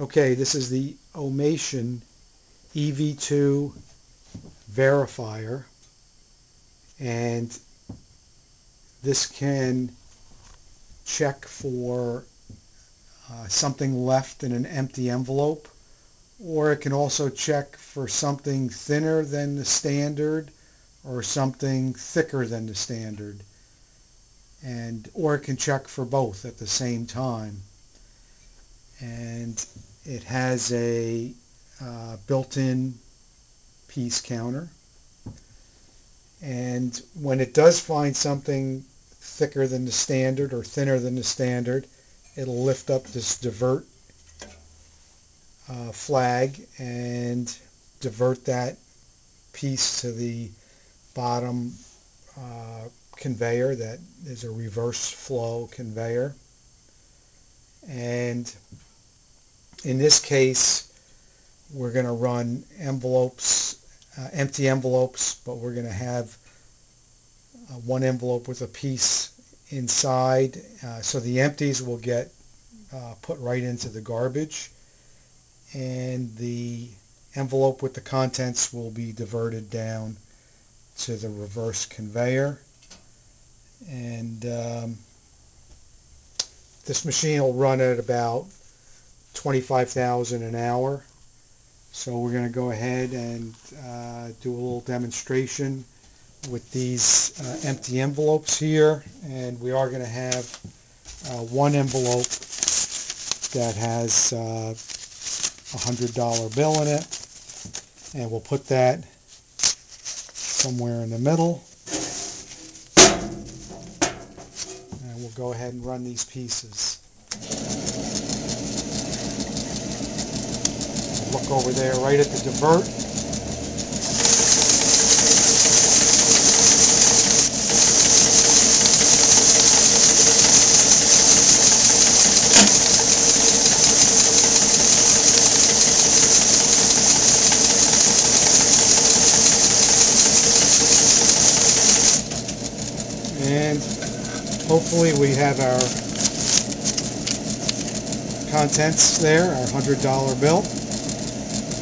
Okay, this is the Omation EV2 verifier. And this can check for uh, something left in an empty envelope. Or it can also check for something thinner than the standard or something thicker than the standard. And or it can check for both at the same time. And it has a uh, built-in piece counter. And when it does find something thicker than the standard or thinner than the standard it'll lift up this divert uh, flag and divert that piece to the bottom uh, conveyor that is a reverse flow conveyor. And in this case we're going to run envelopes uh, empty envelopes but we're going to have uh, one envelope with a piece inside uh, so the empties will get uh, put right into the garbage and the envelope with the contents will be diverted down to the reverse conveyor. And um, this machine will run at about 25,000 an hour. So we're going to go ahead and uh, do a little demonstration with these uh, empty envelopes here. And we are going to have uh, one envelope that has uh, a hundred dollar bill in it. And we'll put that somewhere in the middle. And we'll go ahead and run these pieces look over there right at the divert and hopefully we have our contents there, our $100 bill.